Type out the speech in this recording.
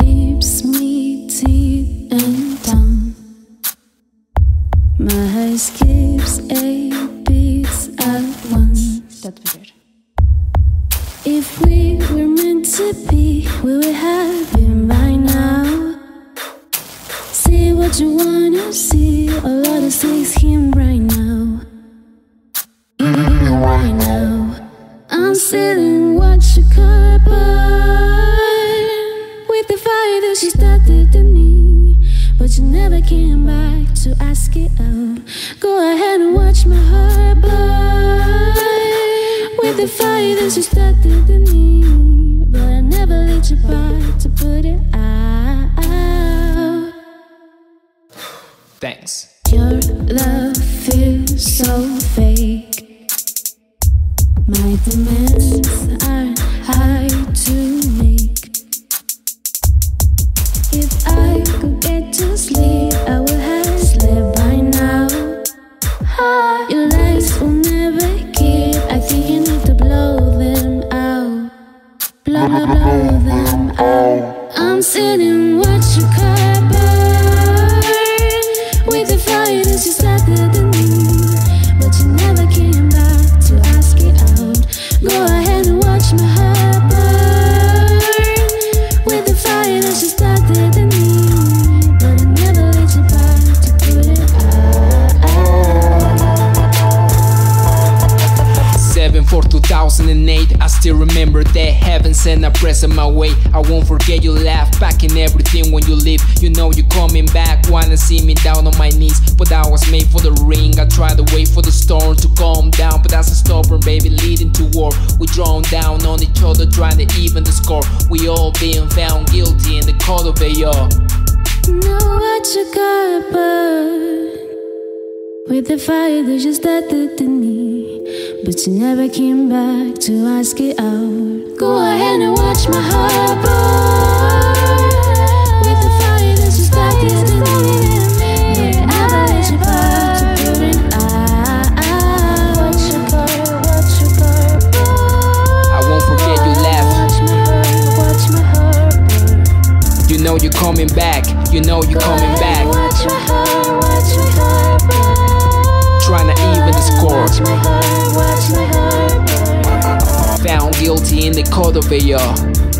Keeps me, teeth, and tongue. My heart skips a beats at once. That's. If we were meant to be, we would have been by now. See what you wanna see. A lot of things him right now. Right now, I'm still. To ask it out. Go ahead and watch my heart burn with the fire that she started in me, but I never let you back to put it out. Thanks. Your love feels so fake. My demands the fire that you me, but you never came back to ask it out. Go ahead and watch my heart 2008 I still remember that heaven sent a present my way. I won't forget your laugh back in everything when you leave You know you're coming back Wanna see me down on my knees. But I was made for the ring I tried to wait for the storm to calm down. But that's a stubborn baby leading to war We drawn down on each other trying to even the score. We all being found guilty in the court of AR Now what you got, burn with the fire that you started in me, but you never came back to ask it out. Go ahead and watch my heart burn with the fire that you started in me, never let you back to put it out. Watch your car, watch your car burn. I won't forget your laugh Watch my heart, watch my heart burn. You know you're coming back You know you're coming back Watch my heart, watch my heart burn. Trying to even the score in the court of AR